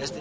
Este.